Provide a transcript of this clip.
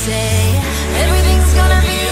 say. Everything's gonna be